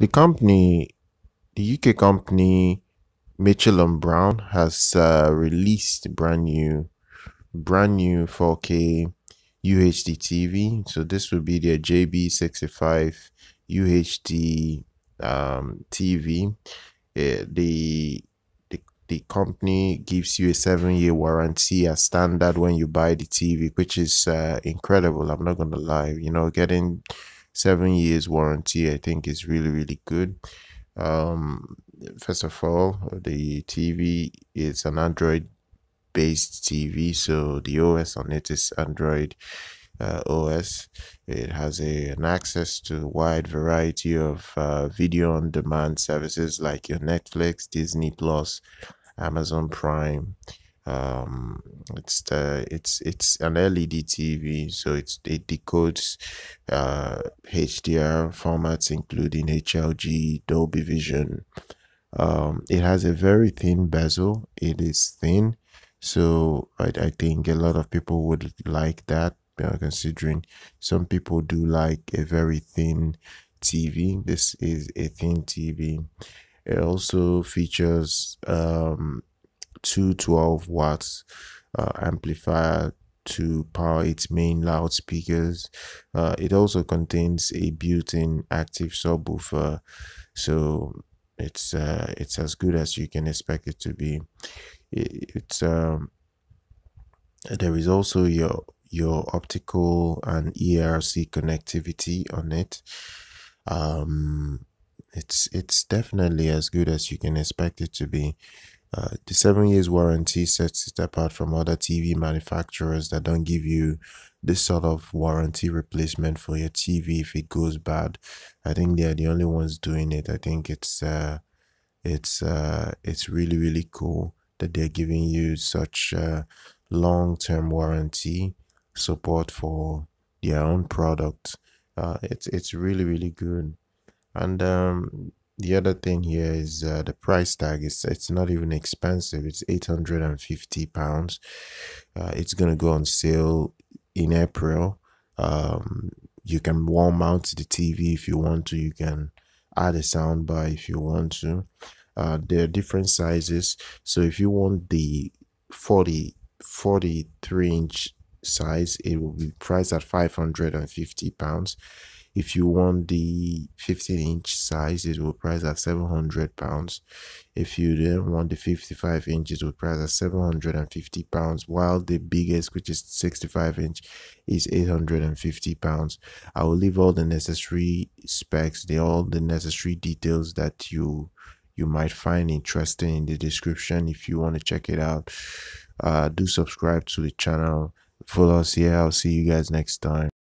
the company, the UK company Mitchell and Brown has uh, released brand new, brand new 4K UHD TV. So this will be their JB65 UHD um, TV. Uh, the the the company gives you a seven year warranty as standard when you buy the TV, which is uh, incredible. I'm not gonna lie. You know, getting seven years warranty, I think is really really good. Um, first of all, the TV is an Android based TV, so the OS on it is Android uh, OS. It has a, an access to a wide variety of uh, video on demand services like your Netflix, Disney Plus, Amazon Prime. Um, it's the it's it's an LED TV, so it's it decodes uh, HDR formats including HLG, Dolby Vision. Um, it has a very thin bezel. It is thin, so I, I think a lot of people would like that. Considering some people do like a very thin TV. This is a thin TV. It also features um, two 12 watts uh, amplifier to power its main loudspeakers. Uh, it also contains a built-in active subwoofer, so it's uh, it's as good as you can expect it to be. It, it's um, there is also your your optical and eARC connectivity on it. Um, it's it's definitely as good as you can expect it to be. Uh, the seven years warranty sets it apart from other TV manufacturers that don't give you this sort of warranty replacement for your TV if it goes bad. I think they are the only ones doing it. I think it's uh, it's uh, it's really really cool that they're giving you such uh, long term warranty support for their own product. Uh, it's it's really really good, and um, the other thing here is uh, the price tag is it's not even expensive it's 850 pounds. Uh, it's gonna go on sale in april. Um, you can wall mount the tv if you want to you can add a soundbar if you want to. Uh, there are different sizes so if you want the 40 43 inch size it will be priced at 550 pounds if you want the 15 inch size, it will price at 700 pounds. If you then want the 55 inches, it will price at 750 pounds, while the biggest, which is 65 inch, is 850 pounds. I will leave all the necessary specs, the all the necessary details that you you might find interesting in the description if you want to check it out. Uh, do subscribe to the channel. Follow us here. I'll see you guys next time.